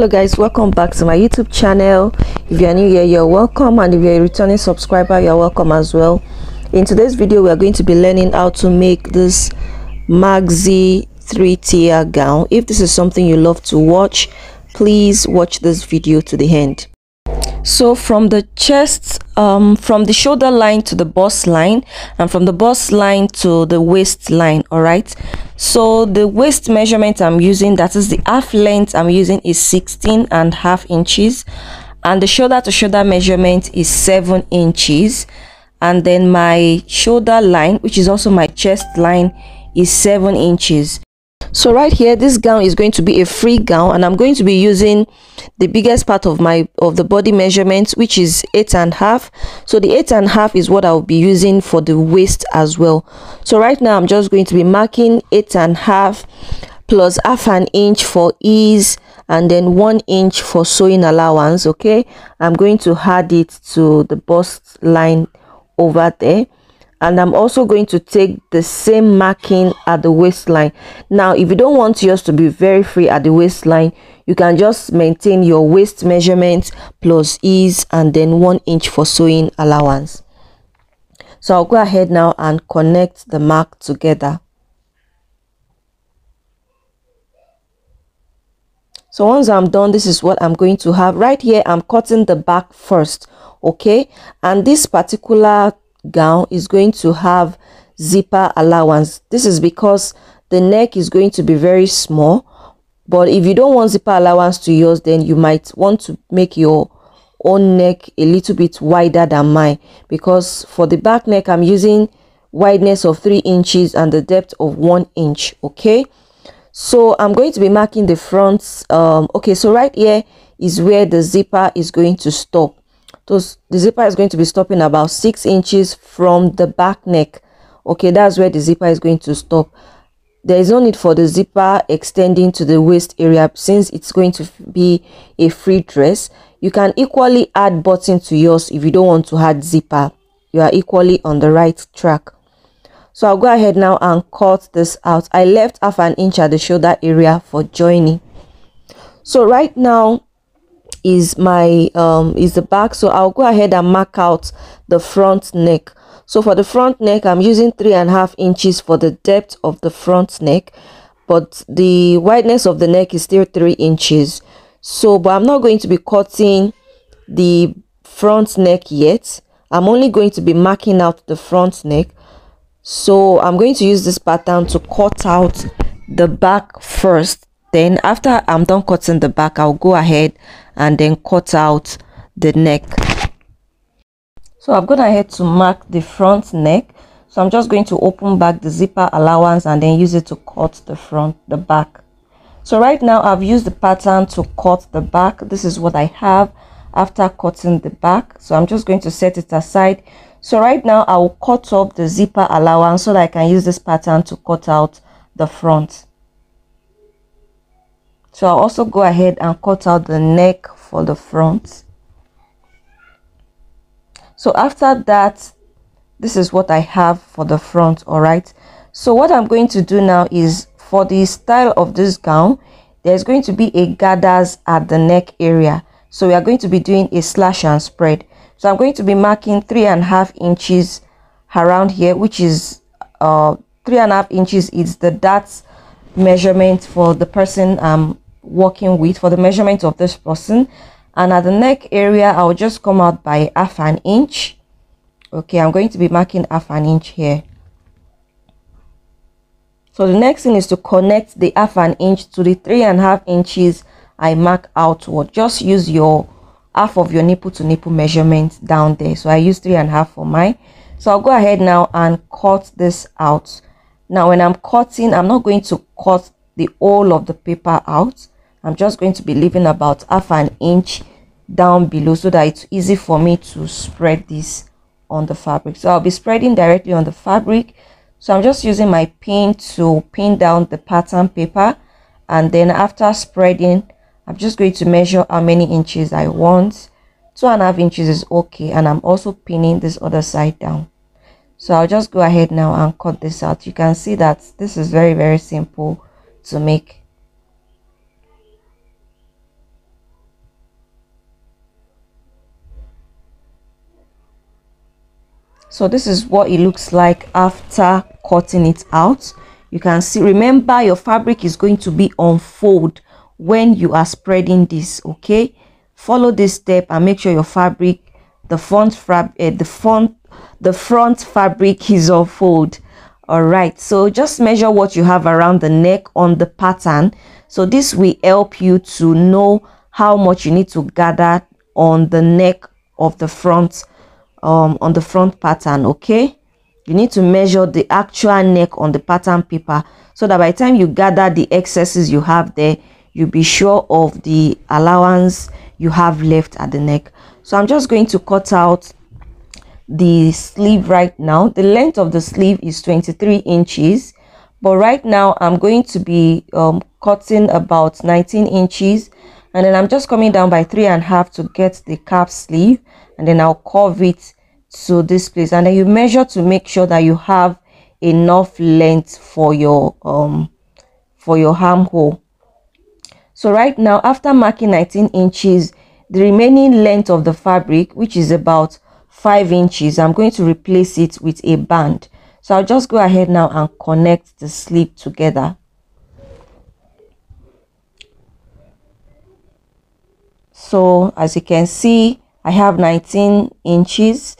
hello guys welcome back to my youtube channel. If you are new here you're welcome. And if you're a returning subscriber you're welcome as well. In today's video we are going to be learning how to make this maxi three-tier gown. If this is something you love to watch please watch this video to the end so from the chest um from the shoulder line to the bust line and from the bust line to the waist line all right? So the waist measurement i'm using that is the half length i'm using is 16 and half inches. And the shoulder to shoulder measurement is seven inches. And then my shoulder line which is also my chest line is seven inches so right here this gown is going to be a free gown and i'm going to be using the biggest part of my of the body measurement which is eight and a half. So the eight and a half is what i'll be using for the waist as well. So right now i'm just going to be marking eight and a half plus half an inch for ease and then one inch for sewing allowance okay? I'm going to add it to the bust line over there and I'm also going to take the same marking at the waistline. Now if you don't want yours to be very free at the waistline you can just maintain your waist measurement plus ease and then one inch for sewing allowance. So I'll go ahead now and connect the mark together. So once I'm done this is what I'm going to have. Right here I'm cutting the back first okay? And this particular gown is going to have zipper allowance. This is because the neck is going to be very small but if you don't want zipper allowance to yours then you might want to make your own neck a little bit wider than mine. Because for the back neck i'm using wideness of three inches and the depth of one inch okay? So i'm going to be marking the front um okay so right here is where the zipper is going to stop so the zipper is going to be stopping about six inches from the back neck. Okay that's where the zipper is going to stop. There is no need for the zipper extending to the waist area since it's going to be a free dress. You can equally add button to yours if you don't want to add zipper. You are equally on the right track. So i'll go ahead now and cut this out. I left half an inch at the shoulder area for joining. So right now is my um is the back so i'll go ahead and mark out the front neck. So for the front neck i'm using three and a half inches for the depth of the front neck but the wideness of the neck is still three inches. So but i'm not going to be cutting the front neck yet. I'm only going to be marking out the front neck. So i'm going to use this pattern to cut out the back first then after i'm done cutting the back i'll go ahead and then cut out the neck. So i've gone ahead to mark the front neck. So i'm just going to open back the zipper allowance and then use it to cut the front the back. So right now i've used the pattern to cut the back. This is what i have after cutting the back. So i'm just going to set it aside. So right now i will cut up the zipper allowance so that i can use this pattern to cut out the front so I'll also go ahead and cut out the neck for the front. So after that this is what I have for the front all right? So what I'm going to do now is for the style of this gown there's going to be a gathers at the neck area. So we are going to be doing a slash and spread. So I'm going to be marking three and a half inches around here which is uh three and a half inches is the dart measurement for the person I'm working with for the measurement of this person. And at the neck area I'll just come out by half an inch. Okay I'm going to be marking half an inch here. So the next thing is to connect the half an inch to the three and a half inches I mark outward. Just use your half of your nipple to nipple measurement down there. So I use three and a half for mine. So I'll go ahead now and cut this out. Now when I'm cutting I'm not going to cut the whole of the paper out. I'm just going to be leaving about half an inch down below so that it's easy for me to spread this on the fabric. So i'll be spreading directly on the fabric. So i'm just using my pin to pin down the pattern paper. And then after spreading i'm just going to measure how many inches i want. Two and a half inches is okay. And i'm also pinning this other side down. So I'll just go ahead now and cut this out. You can see that this is very very simple to make so this is what it looks like after cutting it out. You can see remember your fabric is going to be on fold when you are spreading this okay? Follow this step and make sure your fabric the front fab uh, the front the front fabric is on fold all right so just measure what you have around the neck on the pattern. So this will help you to know how much you need to gather on the neck of the front um, on the front pattern okay? You need to measure the actual neck on the pattern paper so that by the time you gather the excesses you have there you'll be sure of the allowance you have left at the neck. So i'm just going to cut out the sleeve right now. The length of the sleeve is 23 inches but right now i'm going to be um, cutting about 19 inches and then i'm just coming down by three and a half to get the cap sleeve and then I'll curve it to this place. And then you measure to make sure that you have enough length for your um for your armhole. So right now after marking 19 inches the remaining length of the fabric which is about five inches i'm going to replace it with a band so i'll just go ahead now and connect the sleeve together so as you can see I have 19 inches.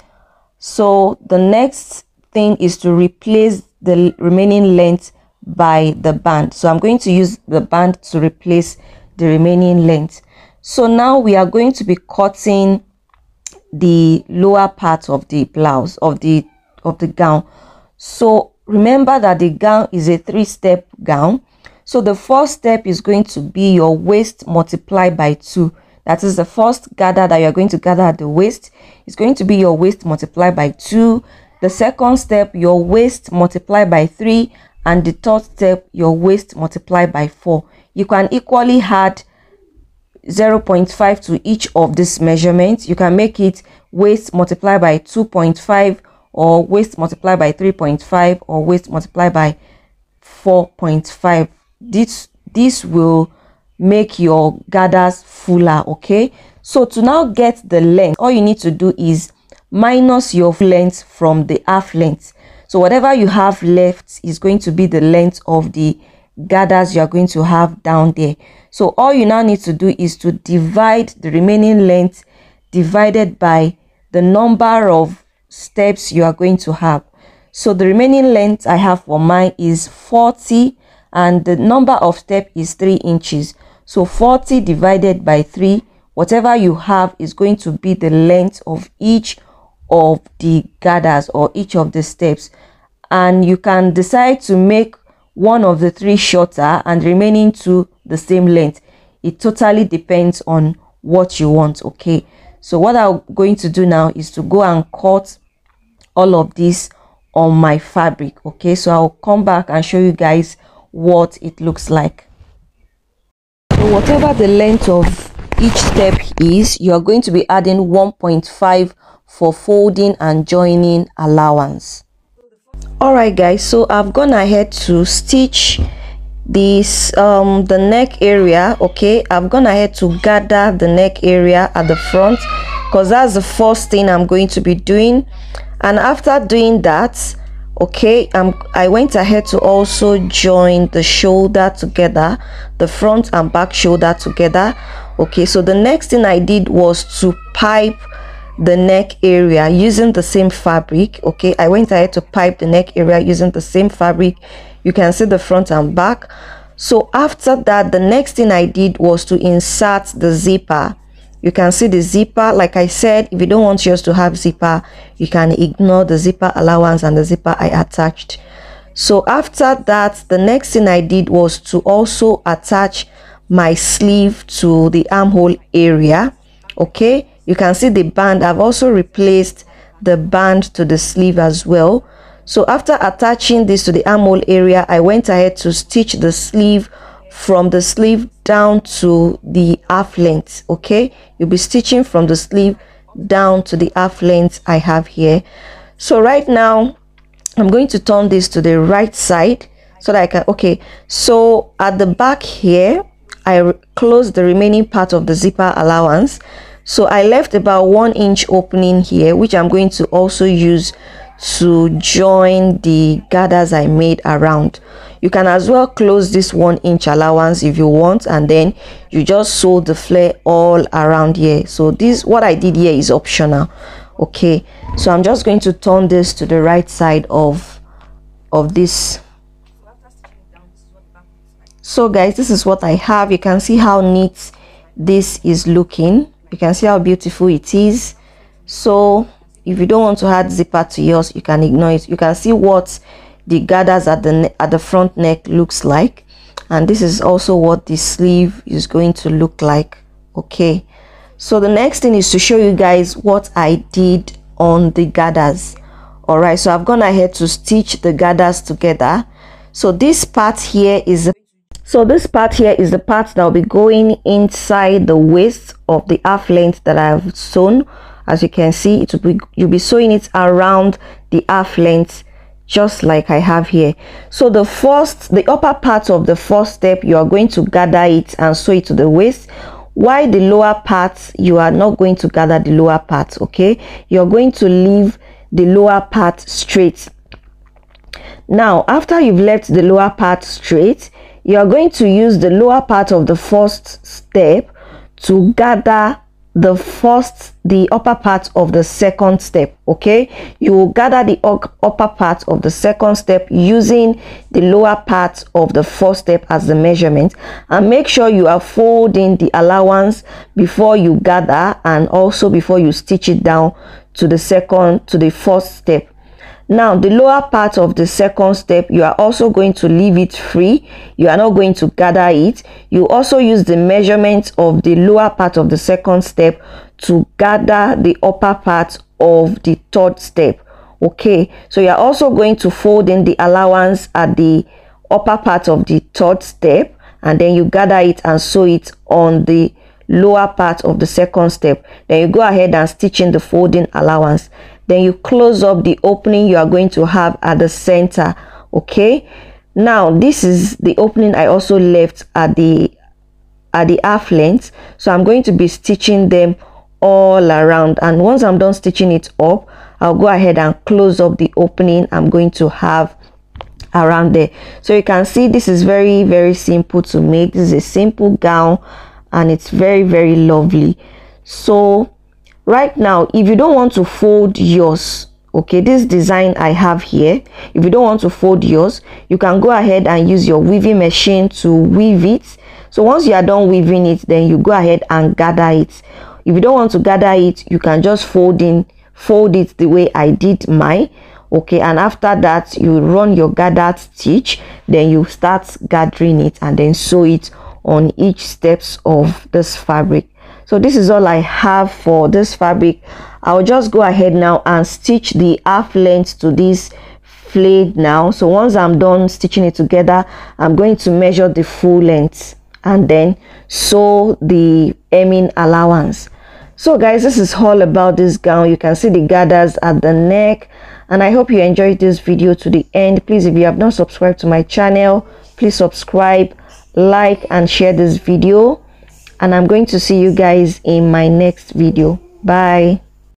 So the next thing is to replace the remaining length by the band. So I'm going to use the band to replace the remaining length. So now we are going to be cutting the lower part of the blouse of the of the gown. So remember that the gown is a three-step gown. So the first step is going to be your waist multiplied by 2 that is the first gather that you're going to gather at the waist is going to be your waist multiplied by 2 the second step your waist multiplied by 3 and the third step your waist multiplied by 4 you can equally add 0.5 to each of these measurements. You can make it waist multiplied by 2.5 or waist multiplied by 3.5 or waist multiplied by 4.5 this this will make your gathers fuller okay? So to now get the length all you need to do is minus your length from the half length. So whatever you have left is going to be the length of the gathers you are going to have down there. So all you now need to do is to divide the remaining length divided by the number of steps you are going to have. So the remaining length i have for mine is 40 and the number of step is 3 inches. So 40 divided by 3, whatever you have is going to be the length of each of the gathers or each of the steps. And you can decide to make one of the three shorter and remaining two the same length. It totally depends on what you want, okay? So what I'm going to do now is to go and cut all of this on my fabric, okay? So I'll come back and show you guys what it looks like so whatever the length of each step is you are going to be adding 1.5 for folding and joining allowance all right guys so i've gone ahead to stitch this um the neck area okay? I've gone ahead to gather the neck area at the front because that's the first thing i'm going to be doing. And after doing that okay um i went ahead to also join the shoulder together the front and back shoulder together okay? So the next thing i did was to pipe the neck area using the same fabric okay? I went ahead to pipe the neck area using the same fabric. You can see the front and back. So after that the next thing i did was to insert the zipper. You can see the zipper. Like i said if you don't want yours to have zipper you can ignore the zipper allowance and the zipper i attached. So after that the next thing i did was to also attach my sleeve to the armhole area okay you can see the band. I've also replaced the band to the sleeve as well. So after attaching this to the armhole area i went ahead to stitch the sleeve from the sleeve down to the half length okay? You'll be stitching from the sleeve down to the half length i have here. So right now i'm going to turn this to the right side so that i can okay. So at the back here i close the remaining part of the zipper allowance so i left about one inch opening here which i'm going to also use to join the gathers i made around. You can as well close this one inch allowance if you want and then you just sew the flare all around here. So this what i did here is optional okay? So i'm just going to turn this to the right side of of this. So guys this is what i have. You can see how neat this is looking you can see how beautiful it is. So if you don't want to add zipper to yours you can ignore it. You can see what the gathers at the at the front neck looks like. And this is also what the sleeve is going to look like. Okay. So the next thing is to show you guys what i did on the gathers. All right so i've gone ahead to stitch the gathers together. So this part here is so this part here is the part that will be going inside the waist of the half length that i've sewn as you can see it will be you'll be sewing it around the half length just like I have here. So the first, the upper part of the first step, you are going to gather it and sew it to the waist. While the lower part, you are not going to gather the lower part, okay? You're going to leave the lower part straight. Now, after you've left the lower part straight, you are going to use the lower part of the first step to gather the first the upper part of the second step okay? You will gather the upper part of the second step using the lower part of the first step as the measurement. And make sure you are folding the allowance before you gather and also before you stitch it down to the second to the first step now the lower part of the second step you are also going to leave it free. You are not going to gather it. You also use the measurement of the lower part of the second step to gather the upper part of the third step. Okay so you're also going to fold in the allowance at the upper part of the third step and then you gather it and sew it on the lower part of the second step. Then you go ahead and stitch in the folding allowance then you close up the opening you are going to have at the center okay? Now this is the opening i also left at the at the half length. So i'm going to be stitching them all around. And once i'm done stitching it up i'll go ahead and close up the opening i'm going to have around there. So you can see this is very very simple to make. This is a simple gown and it's very very lovely. So right now if you don't want to fold yours okay this design i have here if you don't want to fold yours you can go ahead and use your weaving machine to weave it. So once you are done weaving it then you go ahead and gather it. If you don't want to gather it you can just fold in fold it the way i did mine okay? And after that you run your gathered stitch then you start gathering it and then sew it on each steps of this fabric so this is all i have for this fabric. I'll just go ahead now and stitch the half length to this flayed now. So once i'm done stitching it together i'm going to measure the full length and then sew the hemming allowance. So guys this is all about this gown. You can see the gathers at the neck. And i hope you enjoyed this video to the end. Please if you have not subscribed to my channel please subscribe like and share this video and i'm going to see you guys in my next video. Bye